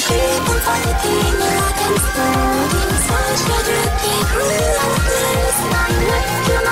people fighting like exploding Such a dirty cruel and place Nine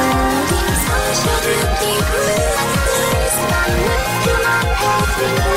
Fighting against all inside,